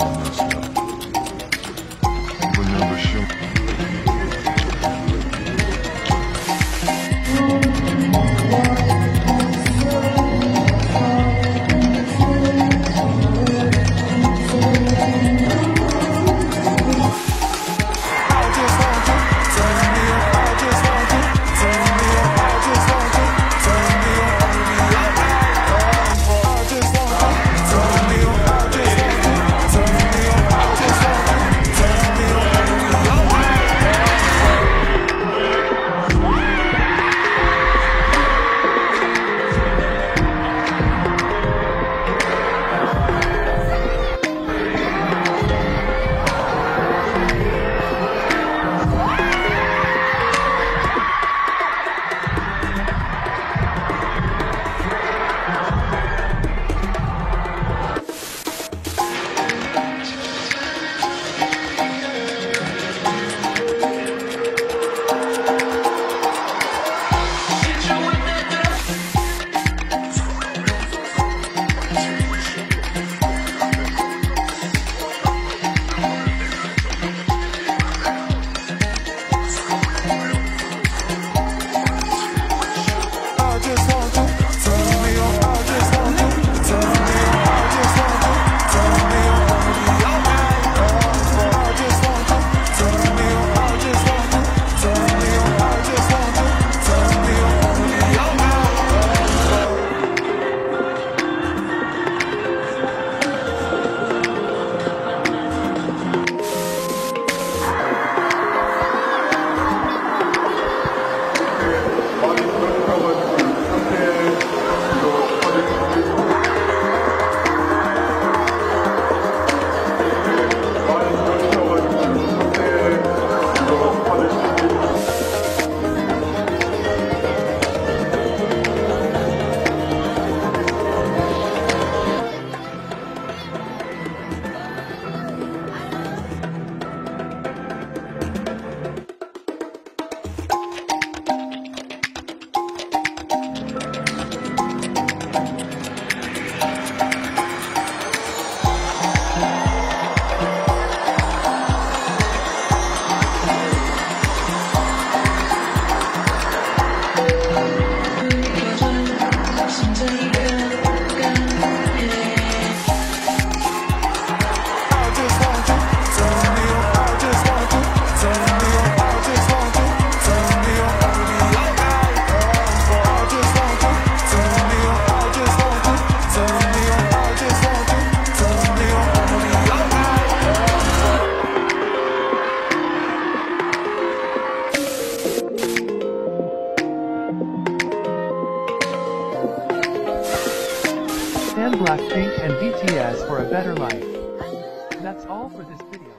Almost. Stand Blackpink and BTS for a better life. That's all for this video.